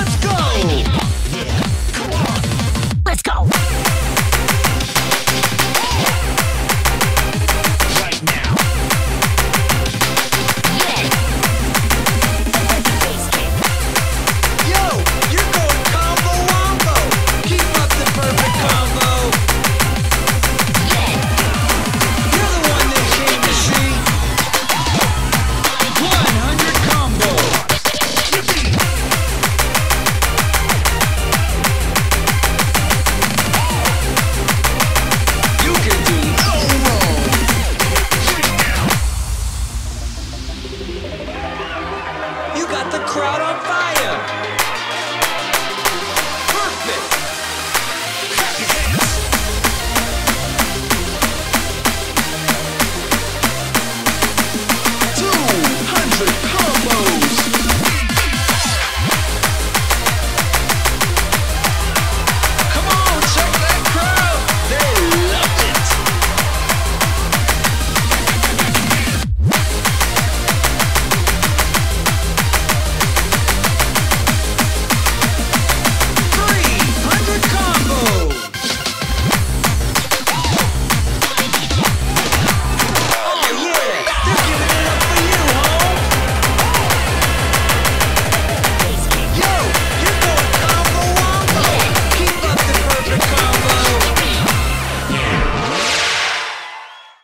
Let's go! the crowd on fire. Perfect. Two hundred.